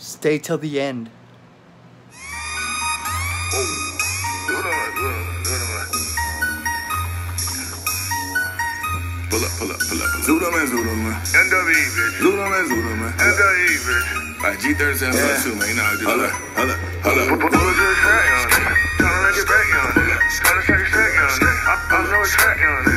Stay till the end. Pull up, pull up, pull up. Zoodle man, Zoodle man. NWE, bitch. Zoodle man, Zoodle man. NWE, bitch. Like G37 Yeah. yeah. too, man. You know how to do Hold that. up. Hold up, hold up. Pull a good track on it. Tryna make it back on it. Tryna take a track on it. I, I know a track on it.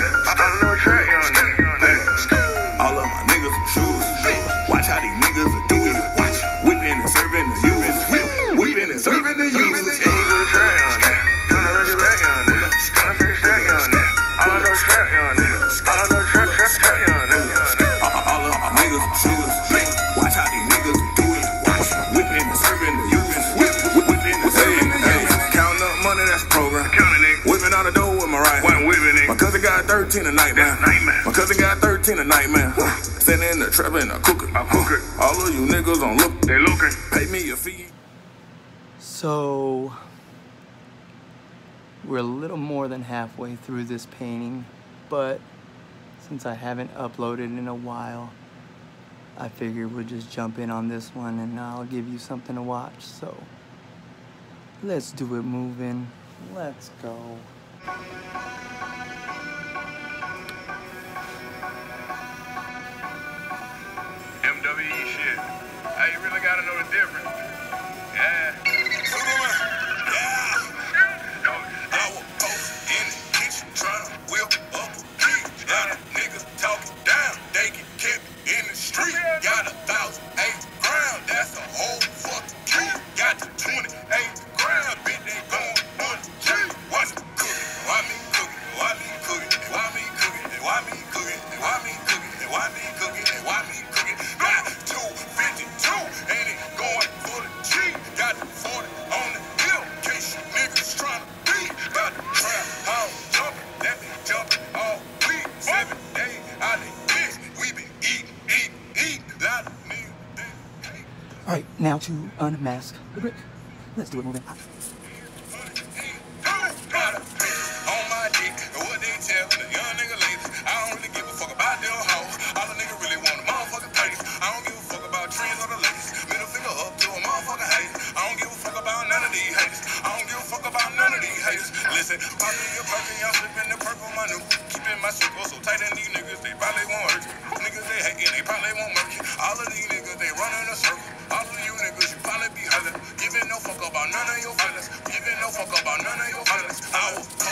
Got 13 tonight, man. Nightmare. My cousin got 13 tonight, man. Sitting in the trap and I cook it. I cook it. All of you niggas on look. They looking. Pay me a fee. So, we're a little more than halfway through this painting, but since I haven't uploaded in a while, I figured we'll just jump in on this one and I'll give you something to watch. So, let's do it moving. Let's go. Really gotta know the difference. Yeah. Don't unmask a fuck about none of these haters. Listen, pop me a perky, I'm slipping the purple my new. Keeping my circle so tight and these niggas, they probably won't hurt you. Niggas they hating, they probably won't you. About none of your feelings. Giving no fuck about none of your feelings. I was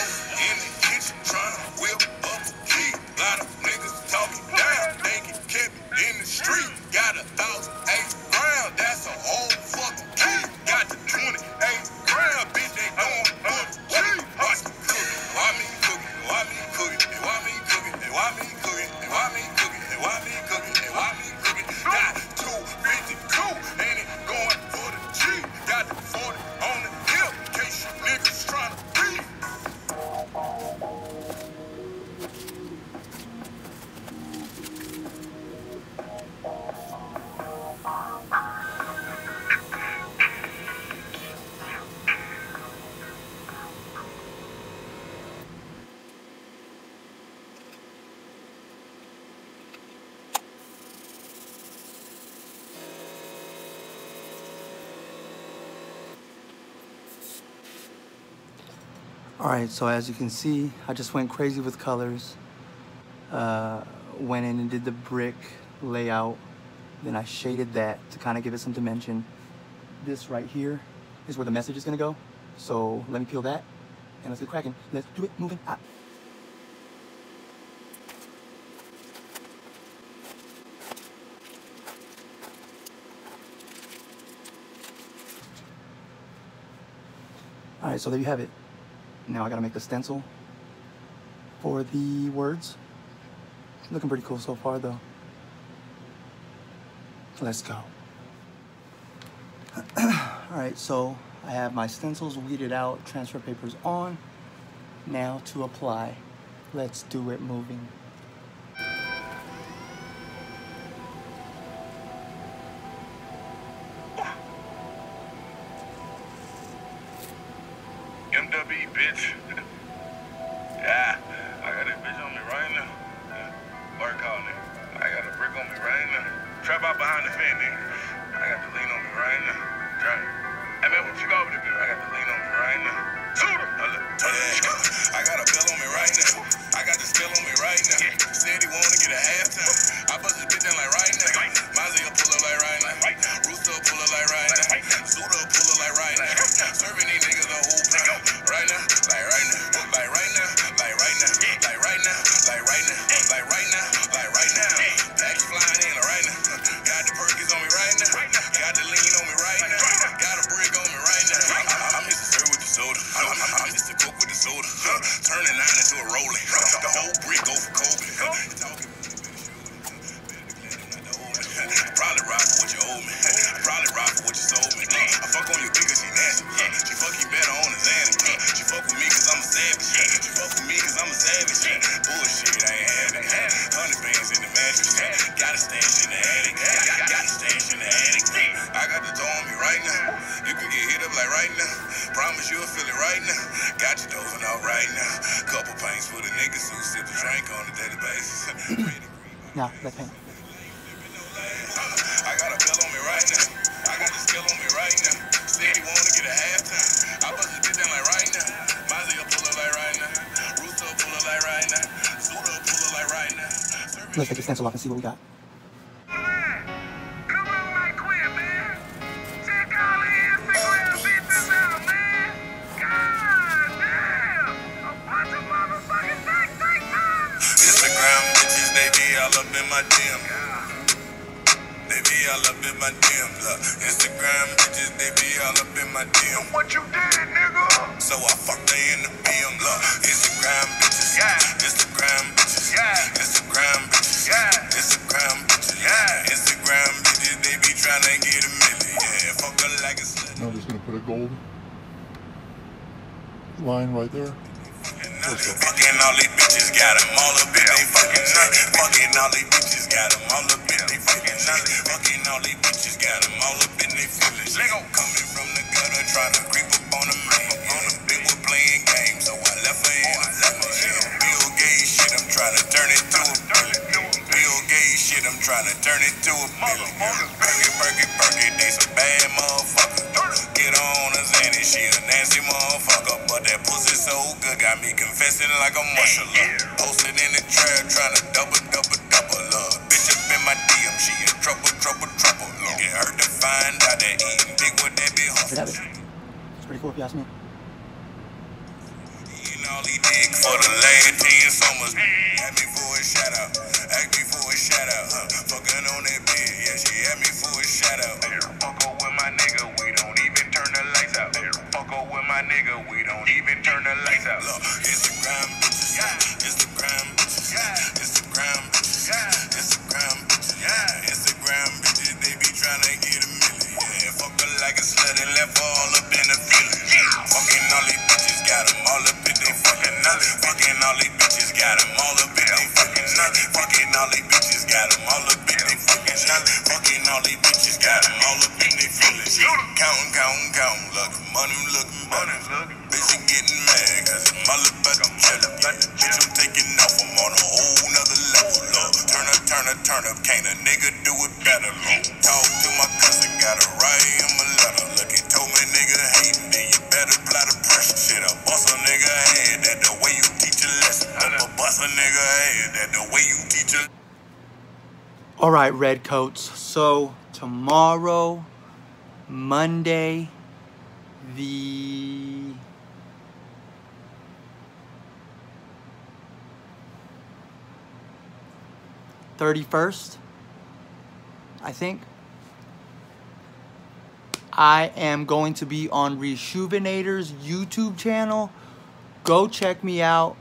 All right, so as you can see, I just went crazy with colors. Uh, went in and did the brick layout. Then I shaded that to kind of give it some dimension. This right here is where the message is gonna go. So let me peel that and let's get cracking. Let's do it moving. Ah. All right, so there you have it. Now I gotta make the stencil for the words. Looking pretty cool so far though. Let's go. All right, so I have my stencils weeded out, transfer papers on. Now to apply. Let's do it moving. Nigga. I got the lean on me right now. It. Hey man, what you got over there? I got the lean on me right now. Yeah. I got a bill on me right now. I got the still on me right now. Said he wanna get a halftime. I bust his bitch down like right with. Turning nine into a rolling. The whole brick go for Kobe. Probably rock for what you owe me. Probably rock for what you sold me. I fuck on your bitch 'cause she nasty. She fuck you better on his ass. She fuck with me cause I'm a savage. She fuck with me cause I'm a savage. Bullshit, I ain't having. Hundred bands in the mattress. Got a stash in the attic. Got, got a stash in the attic. I got the door on me right now. You can get hit up like right now. Promise you'll feel it right now. Got you dozing out right now. Couple pints for the niggas who sip a drink on a daily basis. Left mm. hand. I got a bill on me right now. I got the skill on me right now. Said he wanna get a halftime. I bust down like right now. Mozzie pull up like right now. Rooster pull up like right now. Suda pull up like right now. Let's take the stencil off and see what we got. In my DM. They be all up in my DM. Look, uh, Instagram bitches, they be all up in my DM. What you did, nigga? So I fucked they in the BM. Look, Instagram bitches. Yeah. Instagram bitches. Yeah. Instagram bitches. Yeah. Instagram bitches. Yeah. Instagram bitches, they be trying to get a million. Yeah, fuck her like a slut. I'm just gonna put a gold line right there. Fucking all these bitches got them all up in they fucking nut. Fucking all these bitches got them all up in they fucking nut. Fucking all these bitches got them all up in they feelings. Coming from the gutter, trying to creep up on the man. On the big was playing games, so I left her in the flat. She a Bill Gates shit, I'm trying to turn it to a Bill Gates shit, I'm trying to turn it to a million. Perky, perky, perky, they some bad motherfuckers. Get on a Zanny, she a nasty motherfucker. But that pussy so good, got me confessing like a marshal. Posted in the trap, trying to double, double, double up. Bitch up in my DM, she in trouble, trouble, trouble. Look at her to find out that eating dick would that be Check hustle. out it. It's pretty cool if you ask me. Eating all these dick for the last 10 summers. Had me for a shout out. Nigga. We don't even turn the lights out. Look, Instagram bitches. Instagram Counting, counting, counting. Look, money looking better. Bitch, you getting mad cause. Bitch, I'm taking off. I'm on a whole nother level. Turn up, turn up, turn up. Can't a nigga do it better. Talk to my cousin. Got to write him a letter. Look, he told me nigga hating. Then you better apply the pressure. Shit, I bust a nigga head. That the way you teach a lesson. Bust a nigga head. That the way you teach a All right, Redcoats. So tomorrow, Monday, the thirty-first, I think. I am going to be on Reshoevn8r's YouTube channel. Go check me out.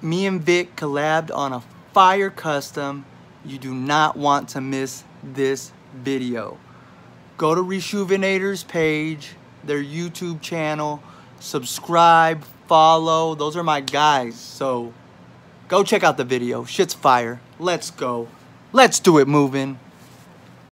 Me and Vic collabed on a fire custom. You do not want to miss this video. Go to Reshoevn8r's page, their YouTube channel, subscribe, follow. Those are my guys. So go check out the video. Shit's fire. Let's go. Let's do it moving.